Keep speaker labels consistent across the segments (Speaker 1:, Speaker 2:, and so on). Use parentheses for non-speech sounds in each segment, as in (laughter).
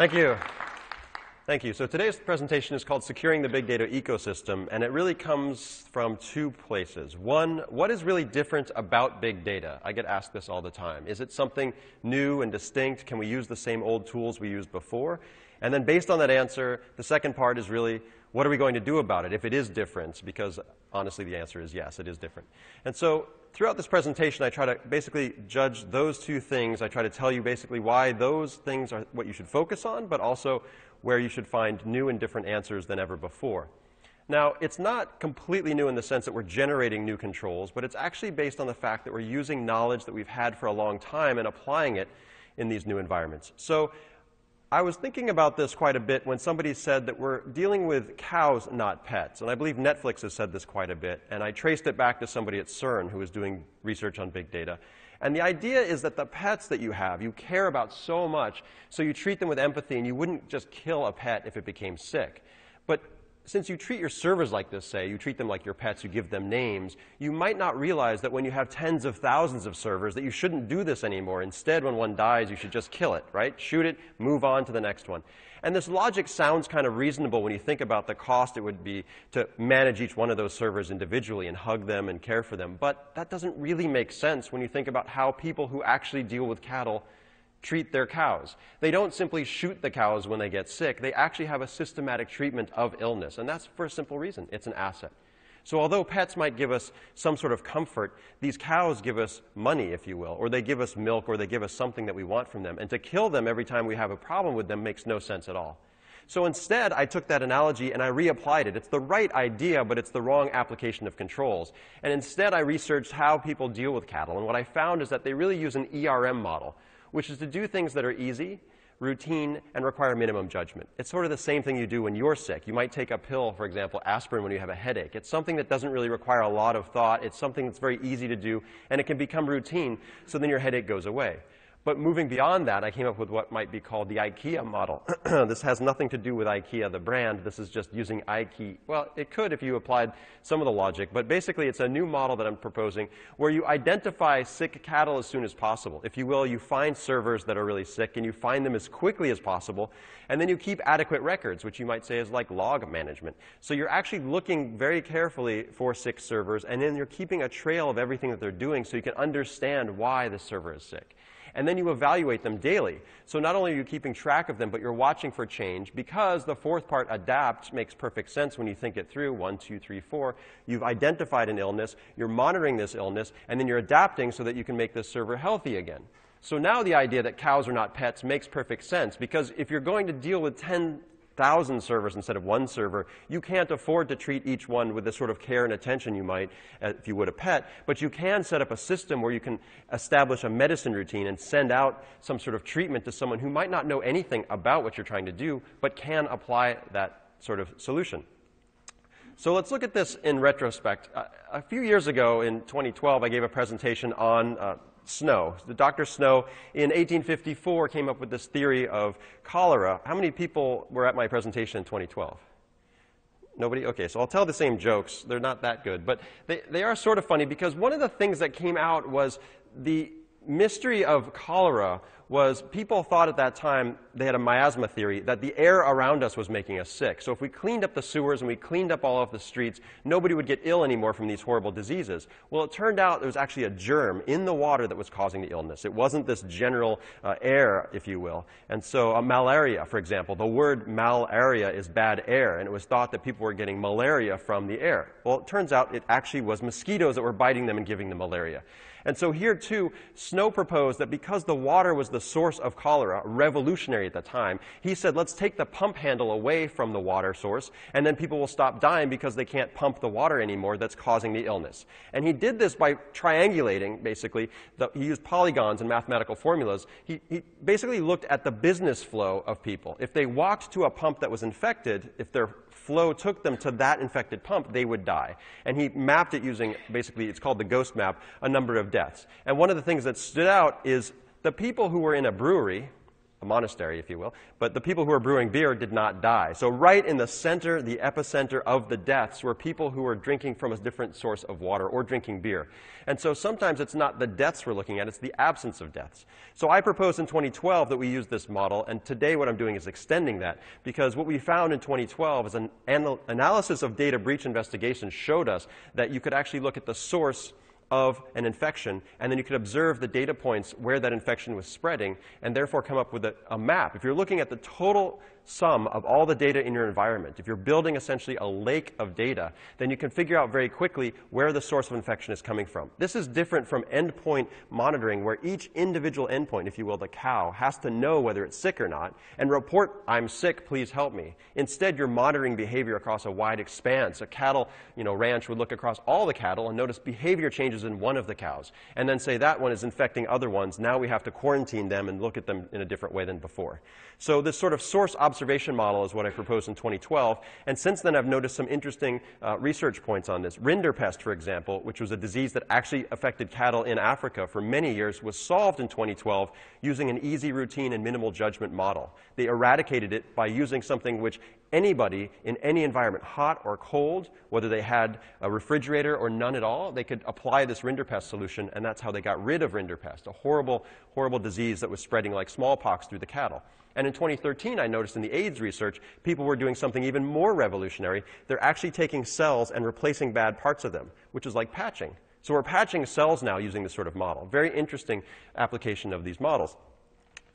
Speaker 1: Thank you. Thank you. So today's presentation is called Securing the Big Data Ecosystem, and it really comes from two places. One, what is really different about big data? I get asked this all the time. Is it something new and distinct? Can we use the same old tools we used before? And then based on that answer, the second part is really, what are we going to do about it if it is different? Because honestly, the answer is yes, it is different. And so throughout this presentation, I try to basically judge those two things. I try to tell you basically why those things are what you should focus on, but also where you should find new and different answers than ever before. Now, it's not completely new in the sense that we're generating new controls, but it's actually based on the fact that we're using knowledge that we've had for a long time and applying it in these new environments. So I was thinking about this quite a bit when somebody said that we're dealing with cows, not pets. And I believe Netflix has said this quite a bit. And I traced it back to somebody at CERN who was doing research on big data. And the idea is that the pets that you have, you care about so much, so you treat them with empathy, and you wouldn't just kill a pet if it became sick. But since you treat your servers like this, say, you treat them like your pets, you give them names, you might not realize that when you have tens of thousands of servers that you shouldn't do this anymore. Instead, when one dies, you should just kill it, right? Shoot it, move on to the next one. And this logic sounds kind of reasonable when you think about the cost it would be to manage each one of those servers individually and hug them and care for them. But that doesn't really make sense when you think about how people who actually deal with cattle treat their cows. They don't simply shoot the cows when they get sick. They actually have a systematic treatment of illness. And that's for a simple reason it's an asset. So, although pets might give us some sort of comfort, these cows give us money, if you will, or they give us milk, or they give us something that we want from them. And to kill them every time we have a problem with them makes no sense at all. So instead, I took that analogy and I reapplied it. It's the right idea, but it's the wrong application of controls. And instead, I researched how people deal with cattle. And what I found is that they really use an ERM model which is to do things that are easy, routine, and require minimum judgment. It's sort of the same thing you do when you're sick. You might take a pill, for example, aspirin, when you have a headache. It's something that doesn't really require a lot of thought. It's something that's very easy to do, and it can become routine, so then your headache goes away. But moving beyond that, I came up with what might be called the IKEA model. (clears throat) this has nothing to do with IKEA, the brand. This is just using IKEA. Well, it could if you applied some of the logic, but basically it's a new model that I'm proposing where you identify sick cattle as soon as possible. If you will, you find servers that are really sick and you find them as quickly as possible, and then you keep adequate records, which you might say is like log management. So you're actually looking very carefully for sick servers, and then you're keeping a trail of everything that they're doing so you can understand why the server is sick and then you evaluate them daily. So not only are you keeping track of them, but you're watching for change because the fourth part, adapt, makes perfect sense when you think it through. One, two, three, four. You've identified an illness, you're monitoring this illness, and then you're adapting so that you can make this server healthy again. So now the idea that cows are not pets makes perfect sense because if you're going to deal with 10 thousand servers instead of one server, you can't afford to treat each one with the sort of care and attention you might uh, if you would a pet. But you can set up a system where you can establish a medicine routine and send out some sort of treatment to someone who might not know anything about what you're trying to do, but can apply that sort of solution. So let's look at this in retrospect. A few years ago, in 2012, I gave a presentation on uh, Snow. The Dr. Snow in 1854 came up with this theory of cholera. How many people were at my presentation in 2012? Nobody? Okay, so I'll tell the same jokes. They're not that good, but they, they are sort of funny because one of the things that came out was the mystery of cholera was people thought at that time, they had a miasma theory, that the air around us was making us sick. So if we cleaned up the sewers and we cleaned up all of the streets, nobody would get ill anymore from these horrible diseases. Well, it turned out there was actually a germ in the water that was causing the illness. It wasn't this general uh, air, if you will. And so uh, malaria, for example, the word malaria is bad air, and it was thought that people were getting malaria from the air. Well, it turns out it actually was mosquitoes that were biting them and giving them malaria. And so here too, Snow proposed that because the water was the source of cholera, revolutionary at the time, he said, let's take the pump handle away from the water source, and then people will stop dying because they can't pump the water anymore that's causing the illness. And he did this by triangulating, basically. The, he used polygons and mathematical formulas. He, he basically looked at the business flow of people. If they walked to a pump that was infected, if their flow took them to that infected pump, they would die. And he mapped it using basically, it's called the ghost map, a number of deaths. And one of the things that stood out is the people who were in a brewery a monastery, if you will. But the people who were brewing beer did not die. So, right in the center, the epicenter of the deaths were people who were drinking from a different source of water or drinking beer. And so sometimes it's not the deaths we're looking at, it's the absence of deaths. So, I proposed in 2012 that we use this model, and today what I'm doing is extending that because what we found in 2012 is an anal- analysis of data breach investigations showed us that you could actually look at the source of an infection, and then you could observe the data points where that infection was spreading, and therefore come up with a, a, map. If you're looking at the total sum of all the data in your environment, if you're building essentially a lake of data, then you can figure out very quickly where the source of infection is coming from. This is different from endpoint monitoring, where each individual endpoint, if you will, the cow, has to know whether it's sick or not and report, I'm sick, please help me. Instead, you're monitoring behavior across a wide expanse. A cattle you know, ranch would look across all the cattle and notice behavior changes in one of the cows, and then say that one is infecting other ones. Now we have to quarantine them and look at them in a different way than before. So this sort of source observation model is what I proposed in 2012. And since then, I've noticed some interesting uh, research points on this. Rinderpest, for example, which was a disease that actually affected cattle in Africa for many years, was solved in 2012 using an easy routine and minimal judgment model. They eradicated it by using something which anybody in any environment, hot or cold, whether they had a refrigerator or none at all, they could apply this rinderpest solution, and that's how they got rid of rinderpest, a horrible, horrible disease that was spreading like smallpox through the cattle. And in 2013, I noticed in the AIDS research, people were doing something even more revolutionary. They're actually taking cells and replacing bad parts of them, which is like patching. So we're patching cells now using this sort of model. Very interesting application of these models.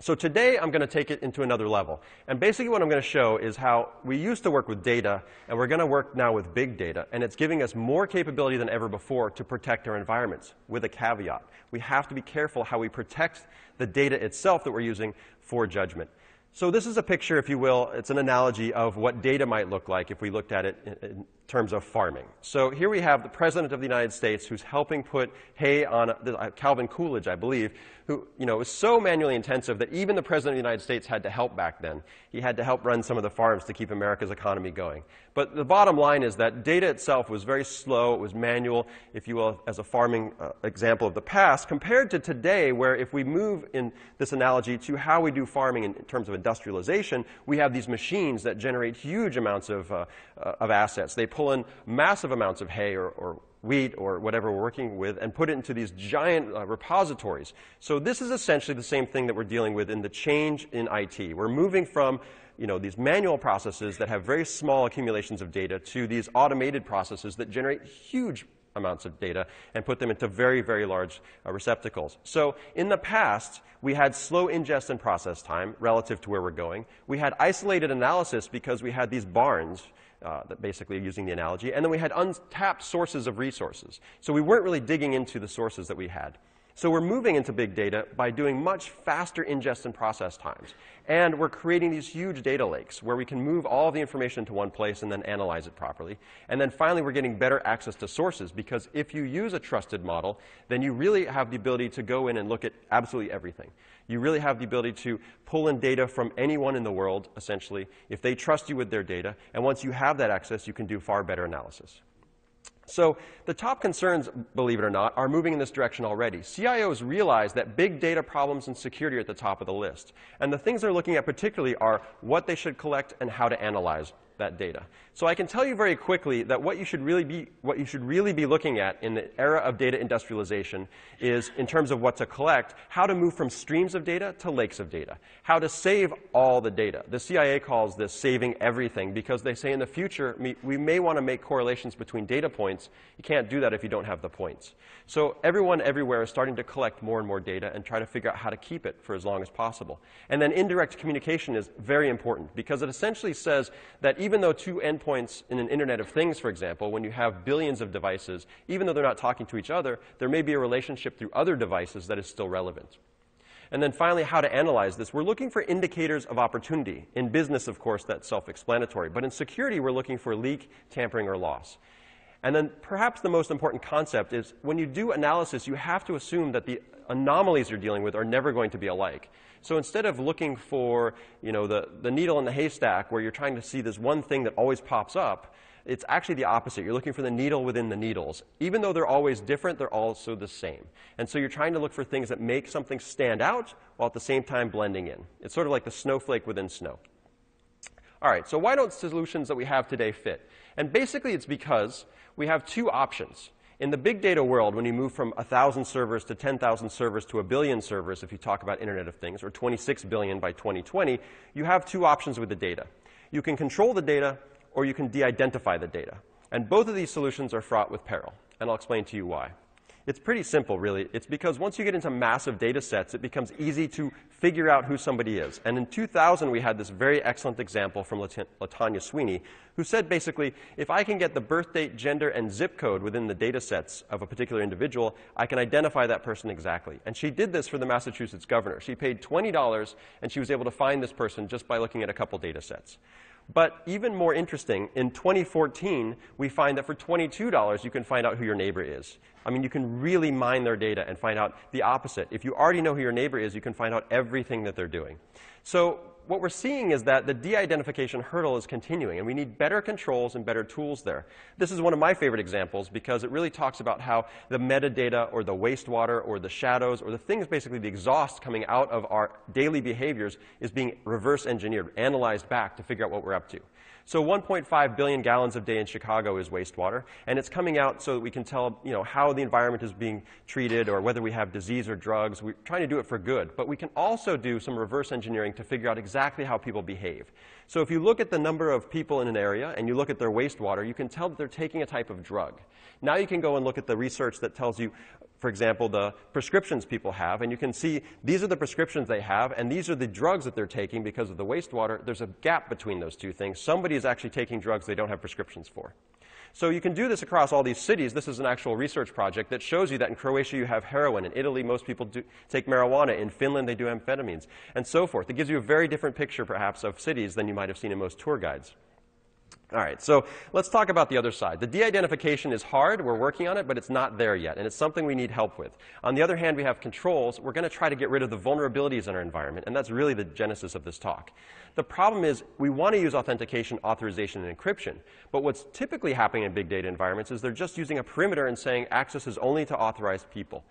Speaker 1: So today I'm going to take it into another level. And basically what I'm going to show is how we used to work with data and we're going to work now with big data. And it's giving us more capability than ever before to protect our environments with a caveat. We have to be careful how we protect the data itself that we're using for judgment. So this is a picture, if you will, it's an analogy of what data might look like if we looked at it in terms of farming. So here we have the President of the United States who's helping put hay on, uh, Calvin Coolidge, I believe, who, you know, was so manually intensive that even the President of the United States had to help back then. He had to help run some of the farms to keep America's economy going. But the bottom line is that data itself was very slow, it was manual, if you will, as a farming uh, example of the past, compared to today, where if we move in this analogy to how we do farming in, terms of industrialization, we have these machines that generate huge amounts of, uh, uh, of assets. They pull in massive amounts of hay or, or wheat or whatever we're working with and put it into these giant uh, repositories. So this is essentially the same thing that we're dealing with in the change in IT. We're moving from you know, these manual processes that have very small accumulations of data to these automated processes that generate huge amounts of data and put them into very, very large uh, receptacles. So in the past, we had slow ingest and process time relative to where we're going. We had isolated analysis because we had these barns uh, basically using the analogy. And then we had untapped sources of resources. So we weren't really digging into the sources that we had. So we're moving into big data by doing much faster ingest and process times. And we're creating these huge data lakes where we can move all the information to one place and then analyze it properly. And then finally, we're getting better access to sources because if you use a trusted model, then you really have the ability to go in and look at absolutely everything. You really have the ability to pull in data from anyone in the world, essentially, if they trust you with their data. And once you have that access, you can do far better analysis. So the top concerns, believe it or not, are moving in this direction already. CIOs realize that big data problems and security are at the top of the list. And the things they're looking at particularly are what they should collect and how to analyze that data. So I can tell you very quickly that what you should really be, what you should really be looking at in the era of data industrialization is, in terms of what to collect, how to move from streams of data to lakes of data, how to save all the data. The CIA calls this saving everything because they say in the future we may want to make correlations between data points. You can't do that if you don't have the points. So everyone everywhere is starting to collect more and more data and try to figure out how to keep it for as long as possible. And then indirect communication is very important because it essentially says that even though two endpoints in an Internet of Things, for example, when you have billions of devices, even though they're not talking to each other, there may be a relationship through other devices that is still relevant. And then finally, how to analyze this. We're looking for indicators of opportunity. In business, of course, that's self explanatory. But in security, we're looking for leak, tampering, or loss. And then perhaps the most important concept is when you do analysis, you have to assume that the anomalies you're dealing with are never going to be alike. So instead of looking for, you know, the, the needle in the haystack where you're trying to see this one thing that always pops up, It's actually the opposite. You're looking for the needle within the needles. Even though they're always different, they're also the same. And so you're trying to look for things that make something stand out while at the same time blending in. It's sort of like the snowflake within snow. All right, so why don't solutions that we have today fit? And basically, it's because we have two options. In the big data world, when you move from 1,000 servers to 10,000 servers to a billion servers, if you talk about Internet of Things, or 26 billion by 2020, you have two options with the data. You can control the data, or you can de identify the data. And both of these solutions are fraught with peril. And I'll explain to you why. It's pretty simple, really. It's because once you get into massive data sets, it becomes easy to figure out who somebody is. And in 2000, we had this very excellent example from Latanya Sweeney, who said basically, if I can get the birth date, gender, and zip code within the data sets of a particular individual, I can identify that person exactly. And she did this for the Massachusetts governor. She paid $20, and she was able to find this person just by looking at a couple data sets. But even more interesting, in 2014, we find that for $22, you can find out who your neighbor is. I mean, you can really mine their data and find out the opposite. If you already know who your neighbor is, you can find out everything that they're doing. So what we're seeing is that the de-identification hurdle is continuing, and we need better controls and better tools there. This is one of my favorite examples because it really talks about how the metadata or the wastewater or the shadows or the things, basically the exhaust coming out of our daily behaviors is being reverse engineered, analyzed back to figure out what we're up to. So 1.5 billion gallons a day in Chicago is wastewater, and it's coming out so that we can tell you know, how the environment is being treated or whether we have disease or drugs. We're trying to do it for good. But we can also do some reverse engineering to figure out exactly how people behave. So if you look at the number of people in an area and you look at their wastewater, you can tell that they're taking a type of drug. Now you can go and look at the research that tells you, for example, the prescriptions people have, and you can see these are the prescriptions they have, and these are the drugs that they're taking because of the wastewater. There's a gap between those two things. Somebody is actually taking drugs they don't have prescriptions for. So you can do this across all these cities. This is an actual research project that shows you that in Croatia you have heroin. In Italy, most people do take marijuana. In Finland, they do amphetamines, and so forth. It gives you a very different picture, perhaps, of cities than you might have seen in most tour guides. All right, so let's talk about the other side. The de-identification is hard. We're working on it, but it's not there yet, and it's something we need help with. On the other hand, we have controls. We're going to try to get rid of the vulnerabilities in our environment, and that's really the genesis of this talk. The problem is we want to use authentication, authorization, and encryption, but what's typically happening in big data environments is they're just using a perimeter and saying access is only to authorized people.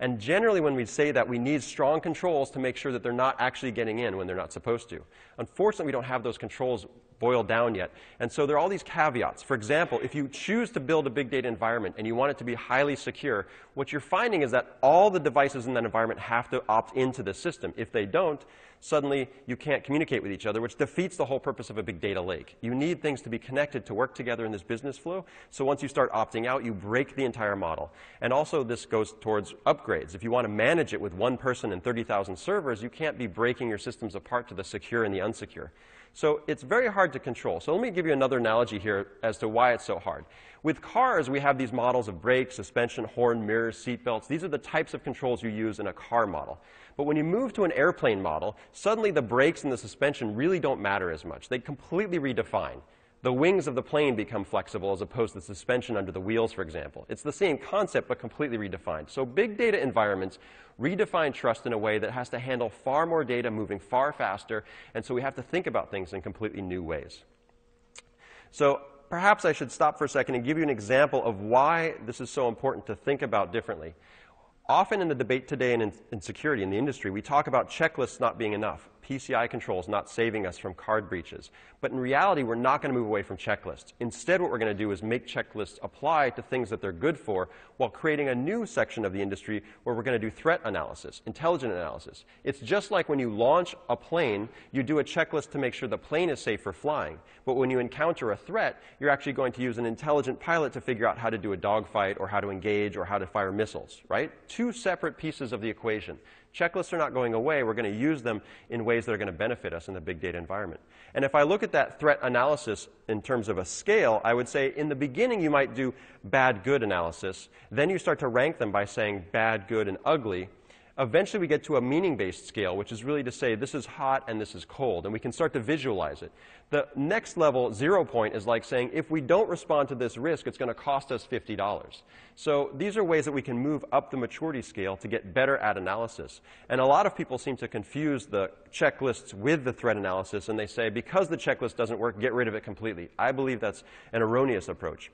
Speaker 1: And generally, when we say that, we need strong controls to make sure that they're not actually getting in when they're not supposed to. Unfortunately, we don't have those controls boiled down yet. And so there are all these caveats. For example, if you choose to build a big data environment and you want it to be highly secure, what you're finding is that all the devices in that environment have to opt into the system. If they don't, suddenly you can't communicate with each other, which defeats the whole purpose of a big data lake. You need things to be connected to work together in this business flow. So once you start opting out, you break the entire model. And also, this goes towards upgrades. If you want to manage it with one person and 30,000 servers, you can't be breaking your systems apart to the secure and the unsecure. So it's very hard to control. So let me give you another analogy here as to why it's so hard. With cars, we have these models of brakes, suspension, horn, mirrors, seat belts. These are the types of controls you use in a car model. But when you move to an airplane model, suddenly the brakes and the suspension really don't matter as much. They completely redefine. The wings of the plane become flexible as opposed to the suspension under the wheels, for example. It's the same concept, but completely redefined. So big data environments redefine trust in a way that has to handle far more data moving far faster, and so we have to think about things in completely new ways. So perhaps I should stop for a second and give you an example of why this is so important to think about differently. Often in the debate today in, in security in the industry, we talk about checklists not being enough. PCI controls not saving us from card breaches. But in reality, we're not going to move away from checklists. Instead, what we're going to do is make checklists apply to things that they're good for while creating a new section of the industry where we're going to do threat analysis, intelligent analysis. It's just like when you launch a plane, you do a checklist to make sure the plane is safe for flying. But when you encounter a threat, you're actually going to use an intelligent pilot to figure out how to do a dogfight or how to engage or how to fire missiles, right? Two separate pieces of the equation. Checklists are not going away. We're going to use them in ways that are going to benefit us in the big data environment. And if I look at that threat analysis in terms of a scale, I would say in the beginning you might do bad good analysis. Then you start to rank them by saying bad, good, and ugly. Eventually, we get to a meaning based scale, which is really to say this is hot and this is cold, and we can start to visualize it. The next level, zero point, is like saying if we don't respond to this risk, it's going to cost us $50. So these are ways that we can move up the maturity scale to get better at analysis. And a lot of people seem to confuse the checklists with the threat analysis, and they say because the checklist doesn't work, get rid of it completely. I believe that's an erroneous approach.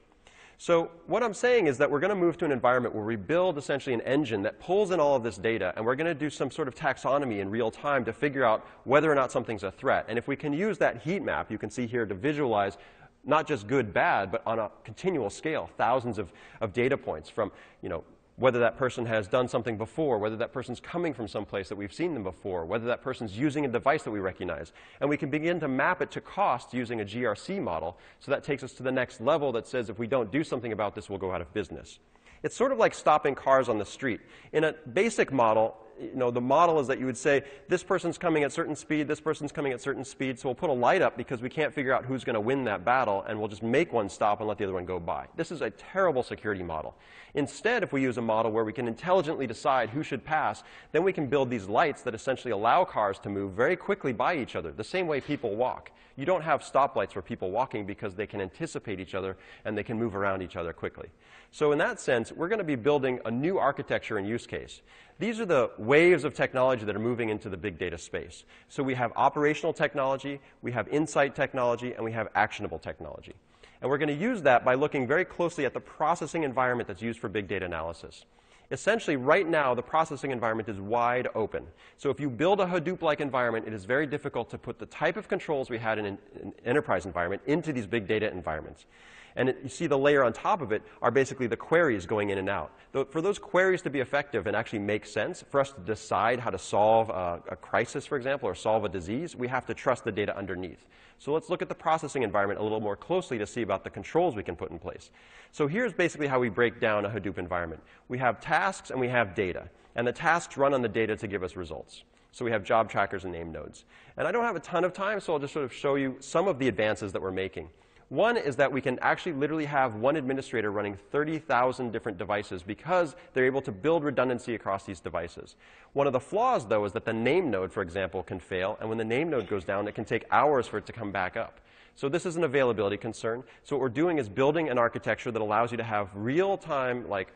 Speaker 1: So what I'm saying is that we're going to move to an environment where we build essentially an engine that pulls in all of this data, and we're going to do some sort of taxonomy in real time to figure out whether or not something's a threat. And if we can use that heat map, you can see here, to visualize not just good, bad, but on a continual scale, thousands of, of data points from, you know, whether that person has done something before, whether that person's coming from some place that we've seen them before, whether that person's using a device that we recognize. And we can begin to map it to cost using a GRC model. So that takes us to the next level that says if we don't do something about this, we'll go out of business. It's sort of like stopping cars on the street. In a basic model, you know, the model is that you would say, this person's coming at certain speed, this person's coming at certain speed, so we'll put a light up because we can't figure out who's going to win that battle, and we'll just make one stop and let the other one go by. This is a terrible security model. Instead, if we use a model where we can intelligently decide who should pass, then we can build these lights that essentially allow cars to move very quickly by each other, the same way people walk. You don't have stoplights for people walking because they can anticipate each other and they can move around each other quickly. So in that sense, we're going to be building a new architecture and use case. These are the waves of technology that are moving into the big data space. So we have operational technology, we have insight technology, and we have actionable technology. And we're going to use that by looking very closely at the processing environment that's used for big data analysis. Essentially, right now, the processing environment is wide open. So if you build a Hadoop-like environment, it is very difficult to put the type of controls we had in an enterprise environment into these big data environments. And it, you see the layer on top of it are basically the queries going in and out. For those queries to be effective and actually make sense, for us to decide how to solve a, a crisis, for example, or solve a disease, we have to trust the data underneath. So let's look at the processing environment a little more closely to see about the controls we can put in place. So here's basically how we break down a Hadoop environment. We have tasks and we have data. And the tasks run on the data to give us results. So we have job trackers and name nodes. And I don't have a ton of time, so I'll just sort of show you some of the advances that we're making. One is that we can actually literally have one administrator running 30,000 different devices because they're able to build redundancy across these devices. One of the flaws, though, is that the name node, for example, can fail, and when the name node goes down, it can take hours for it to come back up. So this is an availability concern. So what we're doing is building an architecture that allows you to have real-time, like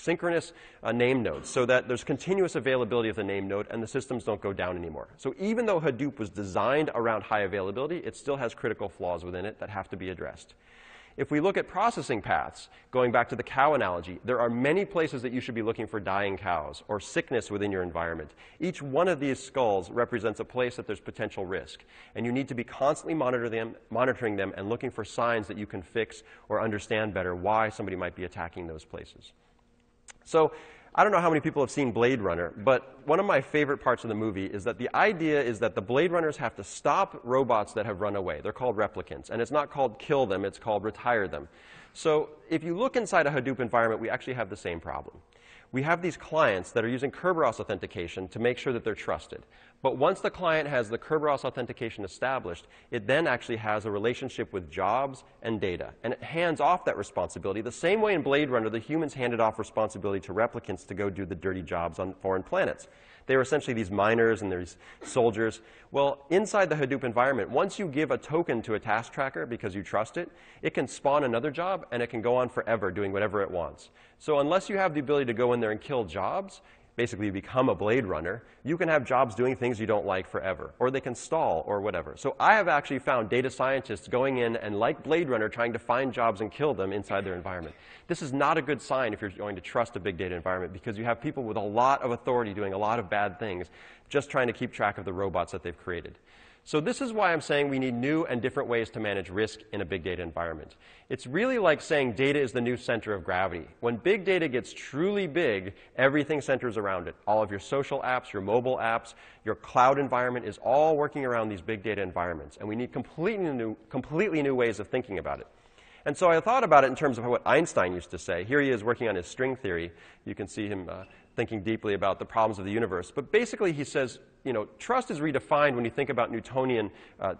Speaker 1: synchronous uh, name nodes so that there's continuous availability of the name node and the systems don't go down anymore. So even though Hadoop was designed around high availability, it still has critical flaws within it that have to be addressed. If we look at processing paths, going back to the cow analogy, there are many places that you should be looking for dying cows or sickness within your environment. Each one of these skulls represents a place that there's potential risk. And you need to be constantly monitor them, monitoring them and looking for signs that you can fix or understand better why somebody might be attacking those places. So I don't know how many people have seen Blade Runner, but one of my favorite parts of the movie is that the idea is that the Blade Runners have to stop robots that have run away. They're called replicants. And it's not called kill them, it's called retire them. So if you look inside a Hadoop environment, we actually have the same problem we have these clients that are using Kerberos authentication to make sure that they're trusted. But once the client has the Kerberos authentication established, it then actually has a relationship with jobs and data. And it hands off that responsibility the same way in Blade Runner the humans handed off responsibility to replicants to go do the dirty jobs on foreign planets. They were essentially these miners and these soldiers. Well, inside the Hadoop environment, once you give a token to a task tracker because you trust it, it can spawn another job and it can go on forever doing whatever it wants. So unless you have the ability to go in there and kill jobs, basically you become a blade runner, you can have jobs doing things you don't like forever, or they can stall, or whatever. So I have actually found data scientists going in and, like Blade Runner, trying to find jobs and kill them inside their environment. This is not a good sign if you're going to trust a big data environment because you have people with a lot of authority doing a lot of bad things just trying to keep track of the robots that they've created. So this is why I'm saying we need new and different ways to manage risk in a big data environment. It's really like saying data is the new center of gravity. When big data gets truly big, everything centers around it. All of your social apps, your mobile apps, your cloud environment is all working around these big data environments. And we need completely new, completely new ways of thinking about it. And so I thought about it in terms of what Einstein used to say. Here he is working on his string theory. You can see him uh, thinking deeply about the problems of the universe. But basically, he says, you know, trust is redefined when you think about Newtonian uh,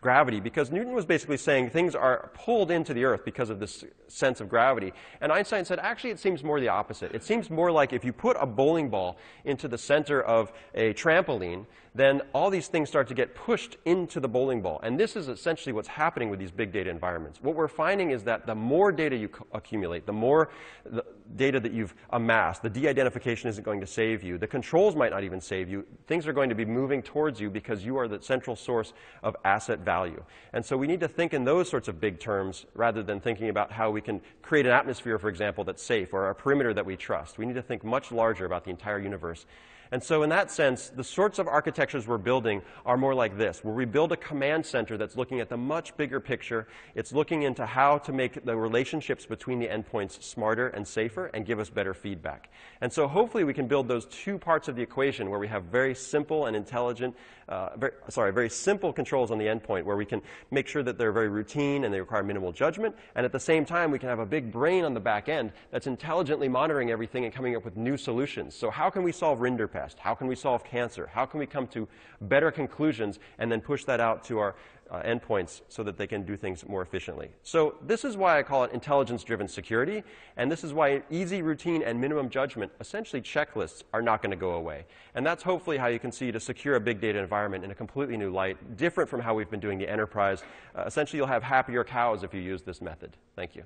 Speaker 1: gravity because Newton was basically saying things are pulled into the earth because of this sense of gravity. And Einstein said, actually, it seems more the opposite. It seems more like if you put a bowling ball into the center of a trampoline, then all these things start to get pushed into the bowling ball. And this is essentially what's happening with these big data environments. What we're finding is that the more data you accumulate, the more the data that you've amassed, the de-identification isn't going to save you. The controls might not even save you. Things are going to be moving towards you because you are the central source of asset value. And so we need to think in those sorts of big terms rather than thinking about how we can create an atmosphere, for example, that's safe or a perimeter that we trust. We need to think much larger about the entire universe and so, in that sense, the sorts of architectures we're building are more like this, where we build a command center that's looking at the much bigger picture. It's looking into how to make the relationships between the endpoints smarter and safer and give us better feedback. And so, hopefully, we can build those two parts of the equation where we have very simple and intelligent, uh, very, sorry, very simple controls on the endpoint, where we can make sure that they're very routine and they require minimal judgment. And at the same time, we can have a big brain on the back end that's intelligently monitoring everything and coming up with new solutions. So, how can we solve Rinderpest? How can we solve cancer? How can we come to better conclusions and then push that out to our uh, endpoints so that they can do things more efficiently. So this is why I call it intelligence-driven security, and this is why easy routine and minimum judgment, essentially checklists, are not going to go away. And that's hopefully how you can see to secure a big data environment in a completely new light, different from how we've been doing the enterprise. Uh, essentially, you'll have happier cows if you use this method. Thank you.